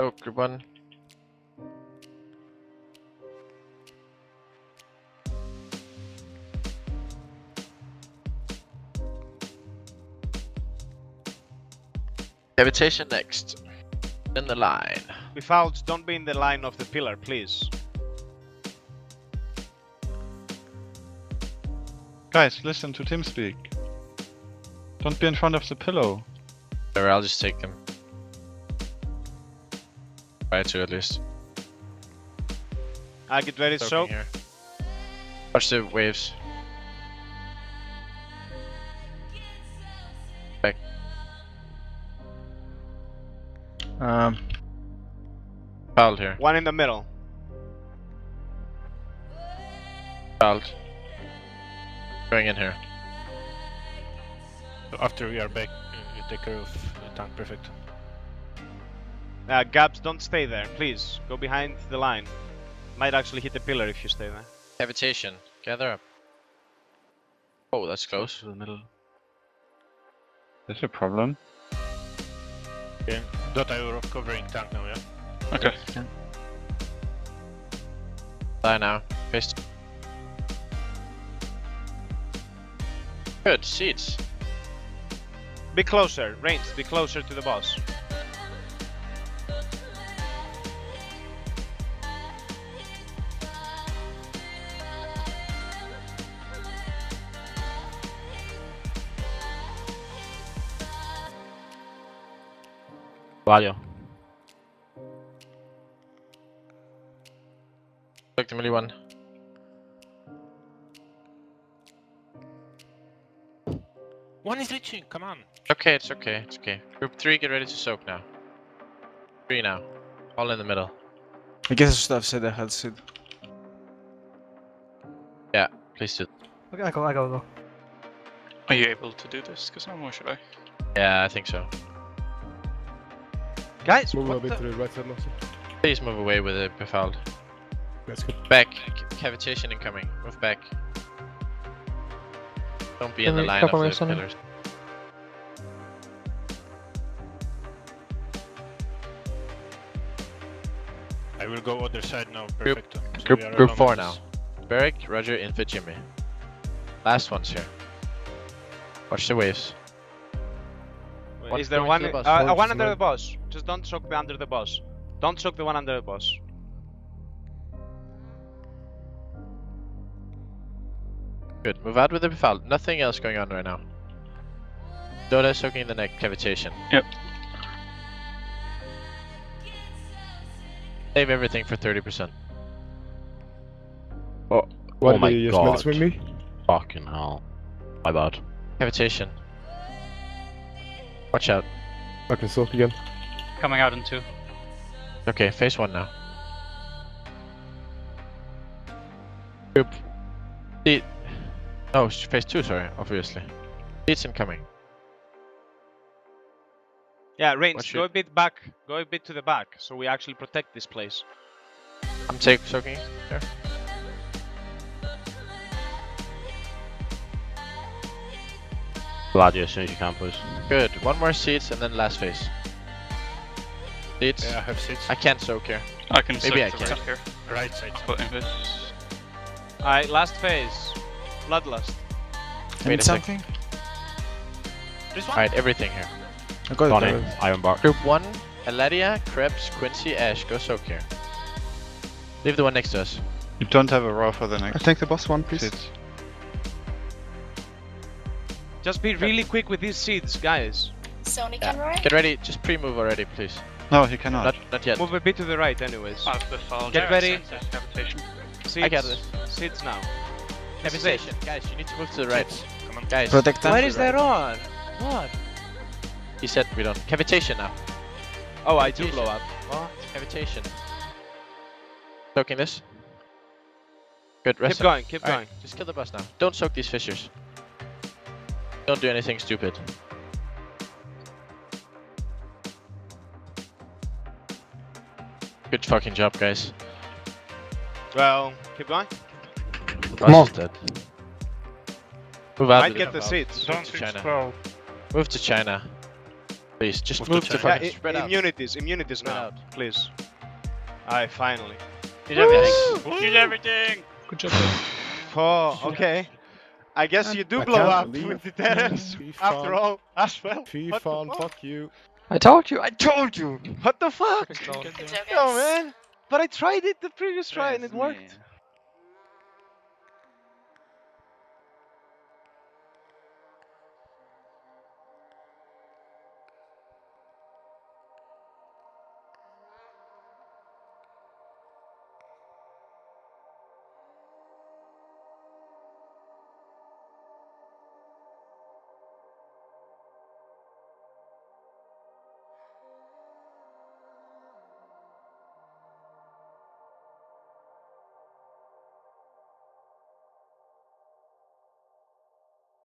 Oh, group one. Cavitation next. In the line. We fouled. Don't be in the line of the pillar, please. Guys, listen to Tim speak. Don't be in front of the pillow. Or I'll just take them. Try to at least. I get ready to Soaking soak. here. Watch the waves. Back. Um, Fouled here. One in the middle. Fouled. Going in here. After we are back, uh, you take care of the tank perfect. Uh, Gabs, don't stay there, please. Go behind the line. Might actually hit the pillar if you stay there. Cavitation. Gather up. Oh, that's close. To the middle. There's a problem. Okay. Dota, you're covering tank now, yeah? Okay. Die now. Fist. Good. Seeds. Be closer, range. Be closer to the boss. Valio. Look the melee one. One is reaching, come on! Okay, it's okay. It's okay. Group three, get ready to soak now. Three now. All in the middle. I guess I should have said I had Sid. Yeah, please do. Okay, I go, I go, I go. Are you able to do this, Kazam, more should I? Yeah, I think so. Guys, Move a what bit to the right side, Marcel. Please move away with it, befouled. That's good. Back. Cavitation incoming. Move back. Don't be in the line of compromise the on it? pillars. I will go other side now, Group- perfect. So Group group four with now. this. Beric, Roger, Infant, Jimmy. Last one's here. Watch the waves. What's Is there one? to the? Uh, uh, one under the the boss. Just don't choke the under the boss. Don't choke the one under the boss. Good. Move out with the befouled. Nothing else going on right now. Dota soaking in the neck, cavitation. Yep. Save everything for 30%. Why Oh did my you just God. melee swing me? Fucking hell. My bad. Cavitation. Watch out. I can soak again. Coming out in two. Okay, phase one now. Group. The. Oh, it's phase two, sorry, obviously. It's incoming. Yeah, range. Watch Go it. a bit back. Go a bit to the back, so we actually protect this place. I'm take soaking here. Glad you as soon as you can, please. Good. One more seeds and then last phase. Seeds. Yeah, I have seeds. I can't soak here. I can Maybe soak I the can. right here. Right side. Put in this. Alright, last phase. Bloodlust. I Wait need something? This one? Alright, everything here. I got Gone it. Iron bar. Group 1, Eladia, Krebs, Quincy, Ash, go soak here. Leave the one next to us. You don't have a raw for the next. I next take the boss one, please. sit. Just be really quick with these seeds, guys. Sonie Yeah. can roar? Get ready, just pre-move already, please. No, he cannot. Not, not yet. Move a bit to the right, anyways. I've befallen. Get ready. Cavitation. Seeds. I got this. Seeds now. This is. Cavitation. Guys, you need to move to the right. Come on. Guys. Protect them. Where is that on? What? He said we don't. Cavitation now. Oh, I do blow up. What? Cavitation. Soaking this. Good, rest Keep up. going, keep Alright, going. Just kill the boss now. Don't soak these fissures. Don't do anything stupid. Good fucking job, guys. Well, keep going. Boss is dead. Move out. Might get the boss. seeds. Move Don't to China. 12. Move to China. Please, just Move move to to turn. Yeah, fucking i- spread out. immunities, immunities Spread now, out. please. Aye, finally. Did everything. Did everything. Good job. Dave. Oh, okay. I guess you do I blow up with the it. terrace after all as well. Fy What fuck? fuck you. I told you, I told you! What the fuck? Get there. Yo, man. But I tried it the previous try and it worked.